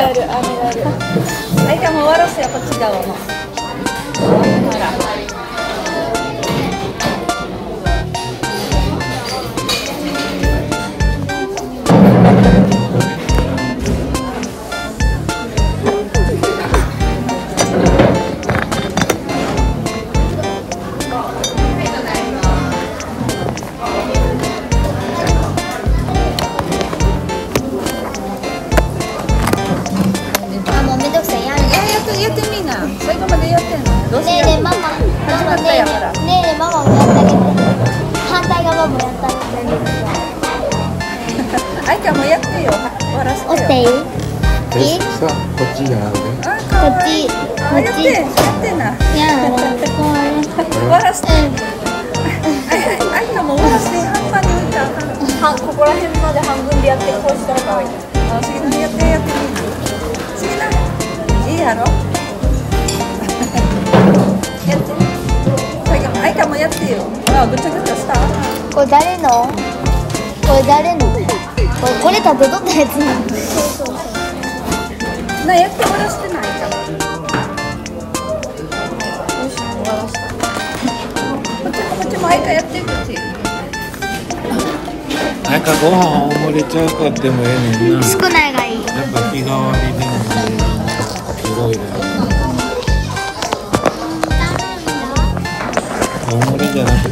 あるあるはいじゃあもう終わらせよこっち側も。ほら もやってあげてあいちゃんもやってよは終わらせてよ押していいいいえさこっちじゃこっちあやってやってなや終わらせてあいちゃんも終わらせて半端にあかんはここら辺まで半分でやってこうしたら可愛いあ次のやってやってみる次のいいやろやって最後あいちゃんもやってよあぐちゃぐちゃこれ誰の？これ誰の？これこれ食べとったやつなの？なやって終わらせてないじゃんこっちもこっちもあいかやってこっちなんかご飯大盛りちゃうかってもええねんな。少ないがいい。やっぱ日替わりでもすごいね大盛りじゃなく